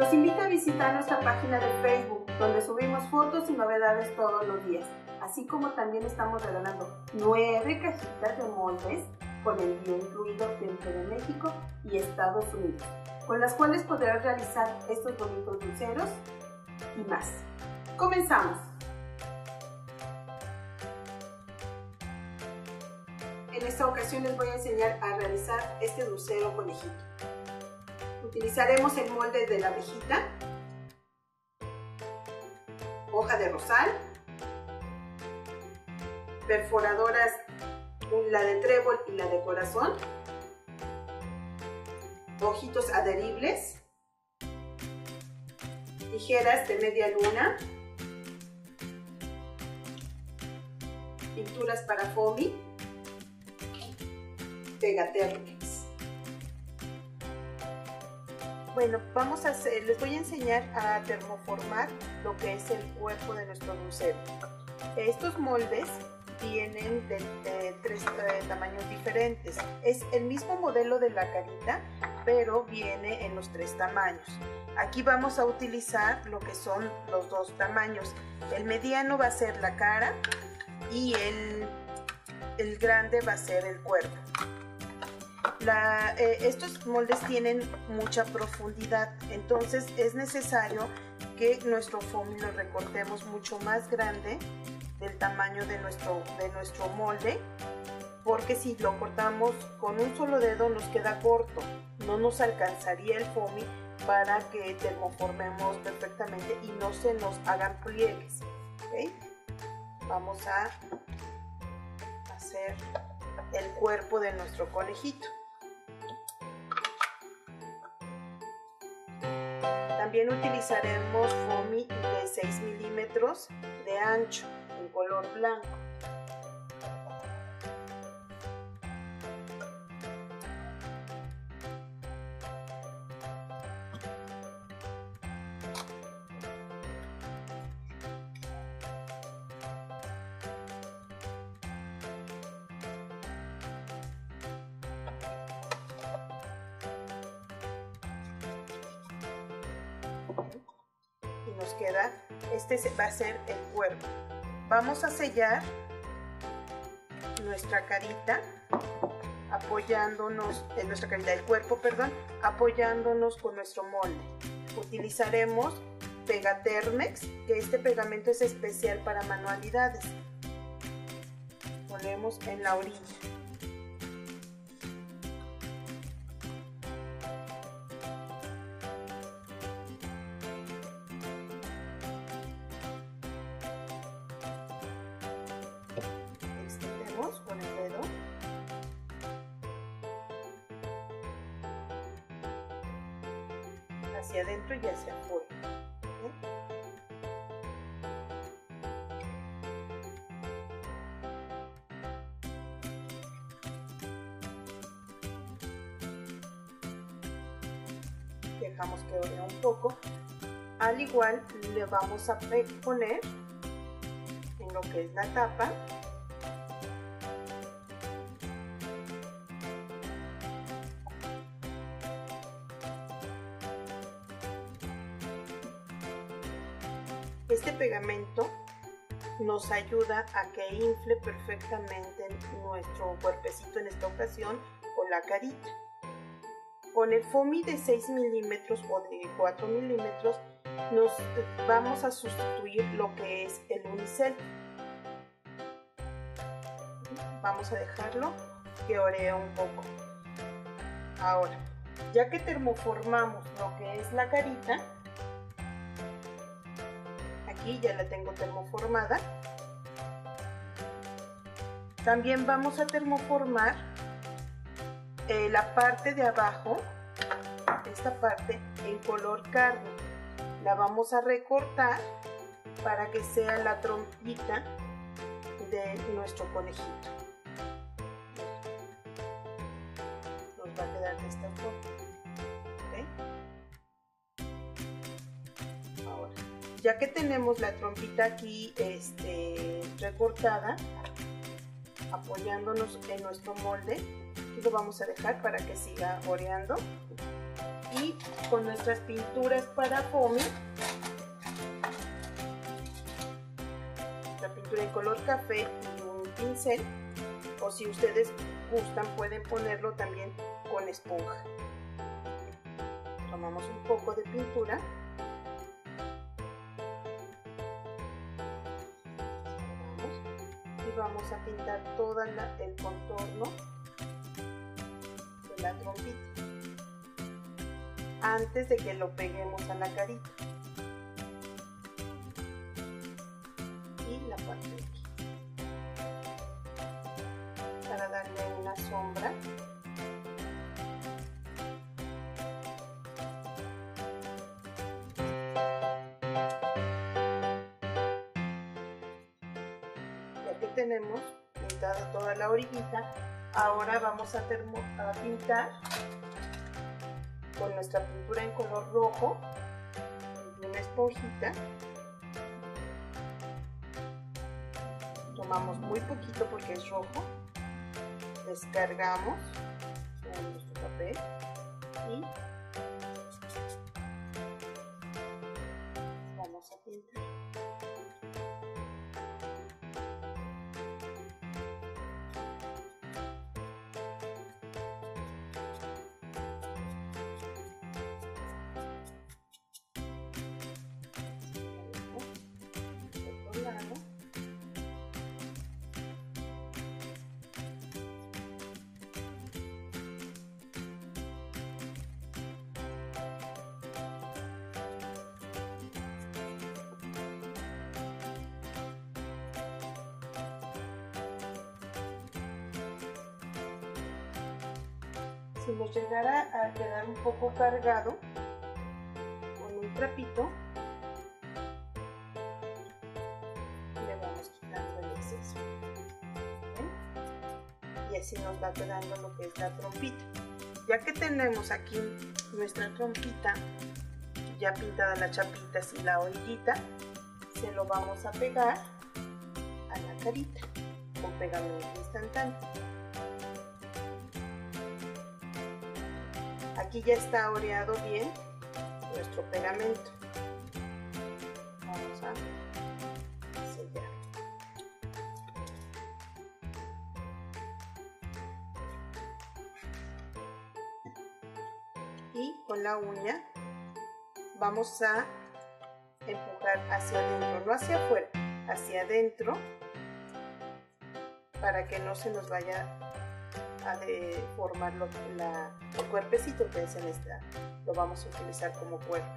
Los invito a visitar nuestra página de Facebook, donde subimos fotos y novedades todos los días, así como también estamos regalando nueve cajitas de moldes con envío incluido dentro de México y Estados Unidos, con las cuales podrás realizar estos bonitos dulceros y más. ¡Comenzamos! En esta ocasión les voy a enseñar a realizar este dulcero conejito. Utilizaremos el molde de la abejita, hoja de rosal, perforadoras, la de trébol y la de corazón, ojitos adheribles, tijeras de media luna, pinturas para foamy, Pegatermix. Bueno, vamos a les voy a enseñar a termoformar lo que es el cuerpo de nuestro dulcero. Estos moldes vienen de, tres eh, tamaños diferentes. Es el mismo modelo de la carita, pero viene en los tres tamaños. Aquí vamos a utilizar lo que son los dos tamaños. El mediano va a ser la cara y el, el grande va a ser el cuerpo. Eh, estos moldes tienen mucha profundidad, entonces es necesario que nuestro foamy lo recortemos mucho más grande del tamaño de nuestro, de nuestro molde, porque si lo cortamos con un solo dedo nos queda corto, no nos alcanzaría el foamy para que termoformemos perfectamente y no se nos hagan pliegues. Vamos a hacer el cuerpo de nuestro conejito. También utilizaremos foamy de 6 milímetros de ancho en color blanco. Nos queda, este va a ser el cuerpo. Vamos a sellar nuestra carita apoyándonos, en nuestra carita del cuerpo, perdón, apoyándonos con nuestro molde. Utilizaremos Pegatermex, que este pegamento es especial para manualidades. Ponemos en la orilla. Hacia adentro y hacia afuera. Dejamos que ore un poco. Al igual le vamos a poner en lo que es la tapa Este pegamento nos ayuda a que infle perfectamente nuestro cuerpecito en esta ocasión o la carita. Con el foamy de 6 milímetros o de 4 milímetros nos vamos a sustituir lo que es el unicel. Vamos a dejarlo que oree un poco. Ahora, ya que termoformamos lo que es la carita, aquí ya la tengo termoformada. También vamos a termoformar eh, la parte de abajo, esta parte en color carne. La vamos a recortar para que sea la trompita de nuestro conejito. Ya que tenemos la trompita aquí este, recortada, apoyándonos en nuestro molde, lo vamos a dejar para que siga oreando y con nuestras pinturas para foamy. La pintura en color café y un pincel. O si ustedes gustan pueden ponerlo también con esponja. Tomamos un poco de pintura. Vamos a pintar todo el contorno de la trompita antes de que lo peguemos a la carita. Tenemos pintada toda la orillita, ahora vamos a, pintar con nuestra pintura en color rojo una esponjita. Tomamos muy poquito porque es rojo. Descargamos nuestro papel si nos llegara a quedar un poco cargado con un trapito le vamos quitando el exceso y así nos va quedando lo que es la trompita. Ya que tenemos aquí nuestra trompita ya pintada las chapitas y la orillita se lo vamos a pegar a la carita con pegamento instantáneo Aquí ya está oreado bien nuestro pegamento. Vamos a sellar. Y con la uña vamos a empujar hacia adentro, no hacia afuera, hacia adentro para que no se nos vaya a deformar lo, la, el cuerpecito que es en esta, lo vamos a utilizar como cuerpo.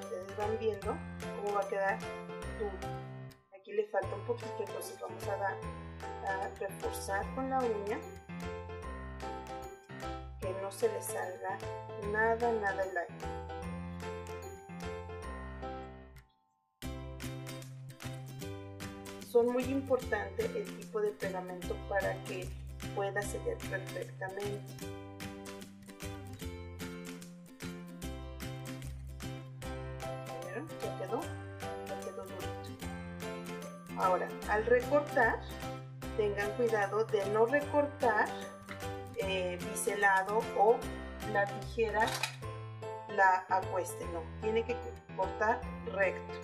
Ustedes van viendo cómo va a quedar duro. Aquí le falta un poquito, entonces vamos a, dar, a reforzar con la uña no se le salga nada, nada el aire. Son muy importantes el tipo de pegamento para que pueda sellar perfectamente. Ya quedó, ya quedó durito. Ahora, al recortar, tengan cuidado de no recortar eh, biselado o la tijera la acueste, no, tiene que cortar recto.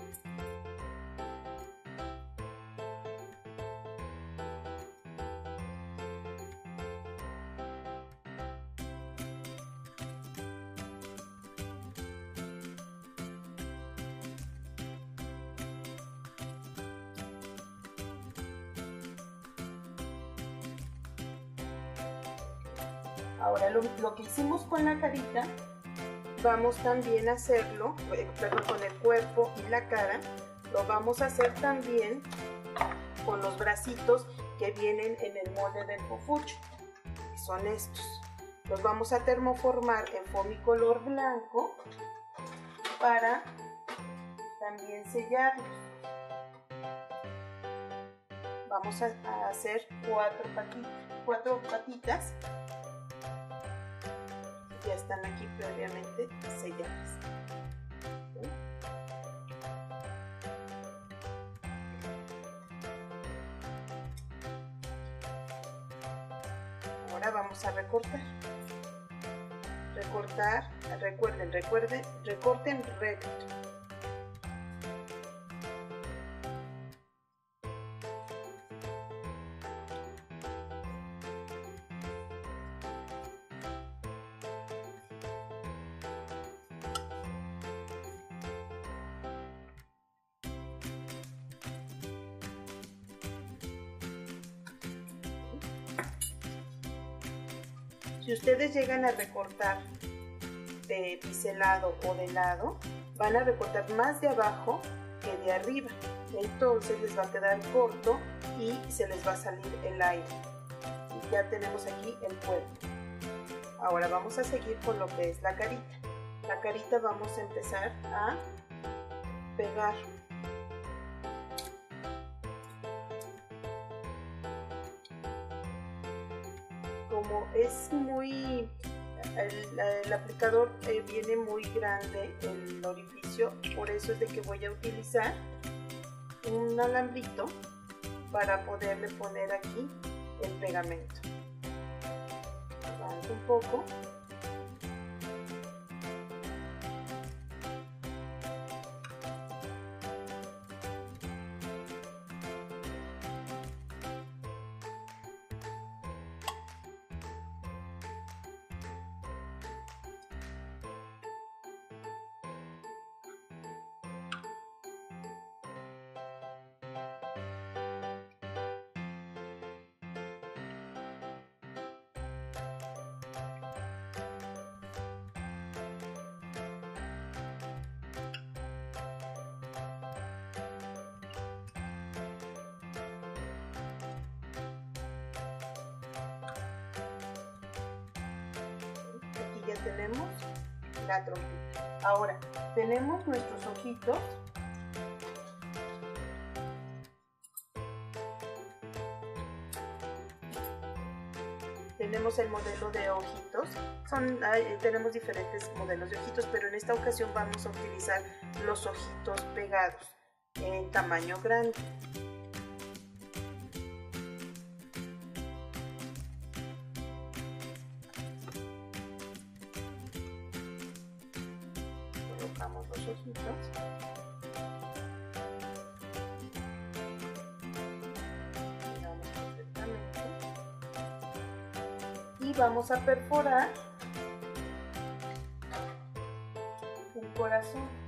Ahora lo, que hicimos con la carita, vamos también a hacerlo, eh, con el cuerpo y la cara, lo vamos a hacer también con los bracitos que vienen en el molde del pofucho, que son estos. Los vamos a termoformar en foamy color blanco para también sellarlos. Vamos a, hacer cuatro cuatro patitas ya están aquí previamente selladas. Ahora vamos a recortar. Recortar, recuerden, recuerden, recorten recto. Si ustedes llegan a recortar de biselado o de lado, van a recortar más de abajo que de arriba. Entonces les va a quedar corto y se les va a salir el aire. Y ya tenemos aquí el cuerpo. Ahora vamos a seguir con lo que es la carita. La carita vamos a empezar a pegar es muy el, aplicador eh, viene muy grande el orificio por eso es de que voy a utilizar un alambrito para poderle poner aquí el pegamento. Levanto un poco tenemos la trompita. Ahora, tenemos nuestros ojitos. Tenemos el modelo de ojitos. Son, tenemos diferentes modelos de ojitos, pero en esta ocasión vamos a utilizar los ojitos pegados en tamaño grande. y vamos a perforar el corazón.